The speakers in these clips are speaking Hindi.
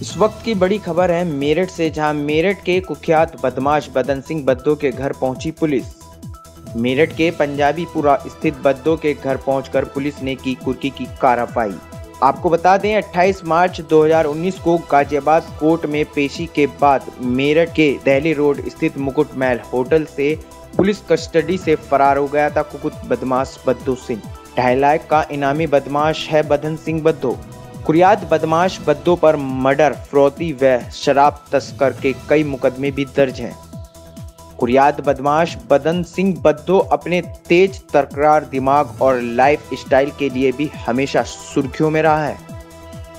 इस वक्त की बड़ी खबर है मेरठ से, जहाँ मेरठ के कुख्यात बदमाश बदन सिंह बद्दो के घर पहुँची पुलिस। मेरठ के पंजाबीपुरा स्थित बद्दो के घर पहुंचकर पुलिस ने की कुर्की की कार्रवाई आपको बता दें 28 मार्च 2019 को गाजियाबाद कोर्ट में पेशी के बाद मेरठ के दहली रोड स्थित मुकुट महल होटल से पुलिस कस्टडी से फरार हो गया था कुकुत बदमाश बद्दो सिंह। ढाई लाख का इनामी बदमाश है बदन सिंह बद्दो। कुरियात बदमाश, बद्दों पर मर्डर, फ्रौती व शराब तस्कर के कई मुकदमे भी दर्ज हैं। कुरियात बदमाश, बदन सिंह, बद्दो अपने तेज तकरार दिमाग और लाइफ स्टाइल के लिए भी हमेशा सुर्खियों में रहा है।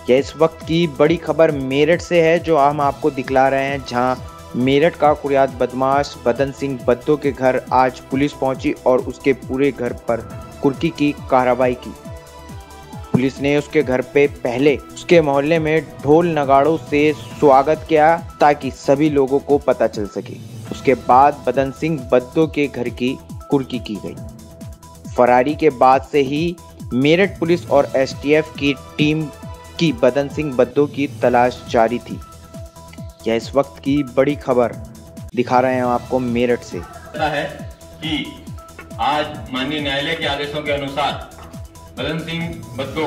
यह इस वक्त की बड़ी खबर मेरठ से है, जो हम आपको दिखला रहे हैं, जहाँ मेरठ का कुरियात बदमाश, बदन सिंह, बद्दो के घर आज पुलिस पहुँची और उसके पूरे घर पर कुर्की की कार्रवाई की। पुलिस ने उसके घर पे पहले उसके मोहल्ले में ढोल नगाड़ों से स्वागत किया ताकि सभी लोगों को पता चल सके। उसके बाद बदन सिंह बद्दो के घर की कुर्की की गई। फरारी के बाद से ही मेरठ पुलिस और एसटीएफ की टीम की बदन सिंह बद्दो की तलाश जारी थी। यह इस वक्त की बड़ी खबर दिखा रहे हैं आपको मेरठ से। है कि आज माननीय न्यायालय के आदेशों के अनुसार बदन सिंह बद्दो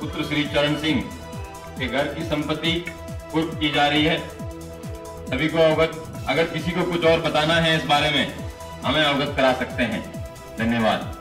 पुत्र श्री चरण सिंह, के घर की संपत्ति कुर्क की जा रही है। सभी को अवगत, अगर किसी को कुछ और बताना है इस बारे में, हमें अवगत करा सकते हैं। धन्यवाद।